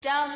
当